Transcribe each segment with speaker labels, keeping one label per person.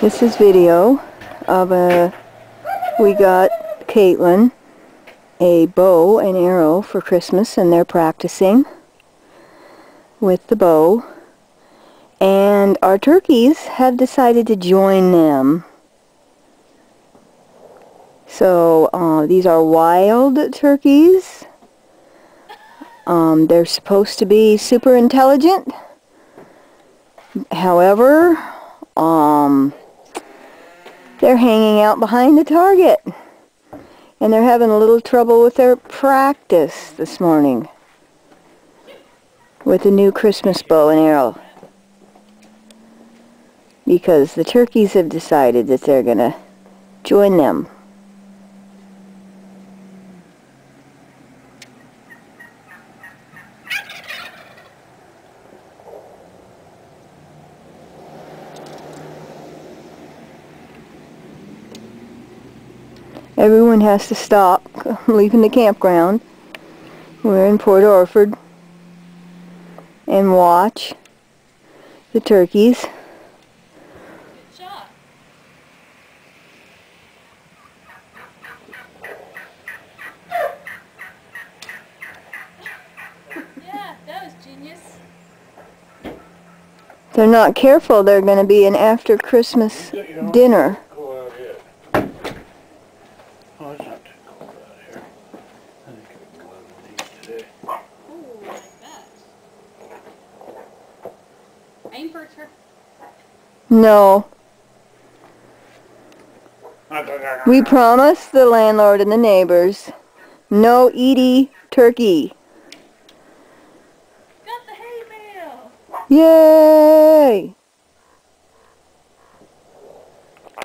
Speaker 1: This is video of a, we got Caitlin a bow and arrow for Christmas and they're practicing with the bow. And our turkeys have decided to join them. So uh, these are wild turkeys. Um, they're supposed to be super intelligent. However, um, they're hanging out behind the target. And they're having a little trouble with their practice this morning with the new Christmas bow and arrow. Because the turkeys have decided that they're going to join them. Everyone has to stop leaving the campground. We're in Port Orford and watch the turkeys.
Speaker 2: yeah, that was genius.
Speaker 1: They're not careful, they're going to be an after Christmas dinner.
Speaker 3: Oh, it's not too cold out here. I think we can go out with these today.
Speaker 2: Ooh, like that. Aim for a.
Speaker 1: No. We promised the landlord and the neighbors no Edie turkey.
Speaker 2: Got the hay bale.
Speaker 1: Yay!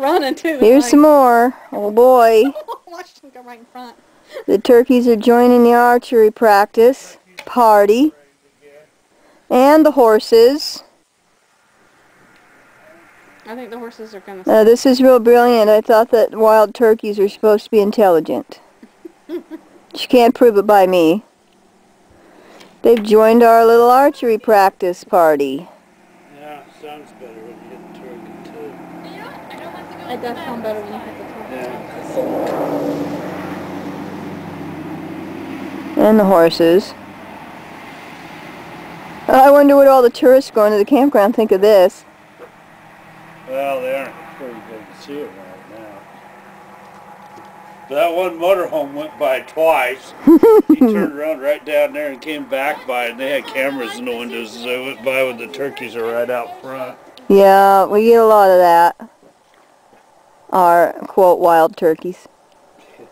Speaker 2: Running too.
Speaker 1: Here's some more. Oh boy.
Speaker 2: Watch them go right in front.
Speaker 1: The turkeys are joining the archery practice party. And the horses.
Speaker 2: I think the horses are gonna.
Speaker 1: Now this is real brilliant. I thought that wild turkeys are supposed to be intelligent. she can't prove it by me. They've joined our little archery practice party.
Speaker 3: Yeah, sounds better when you hit the turkey too.
Speaker 2: I don't want to go. It does sound better when you hit the turkey.
Speaker 3: Yeah.
Speaker 1: And the horses. I wonder what all the tourists going to the campground think of this.
Speaker 3: Well, they aren't pretty good to see it right now. That one motorhome went by twice. he turned around right down there and came back by, and they had cameras in the windows as they went by when the turkeys are right out front.
Speaker 1: Yeah, we get a lot of that. Our, quote, wild turkeys.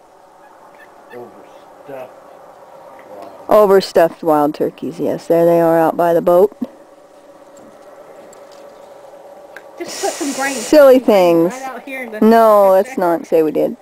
Speaker 3: Overstuffed. Wow.
Speaker 1: Overstuffed wild turkeys, yes. There they are out by the boat.
Speaker 2: Just put some.
Speaker 1: Silly things.
Speaker 2: Right out here. in the
Speaker 1: No, let's not say we did.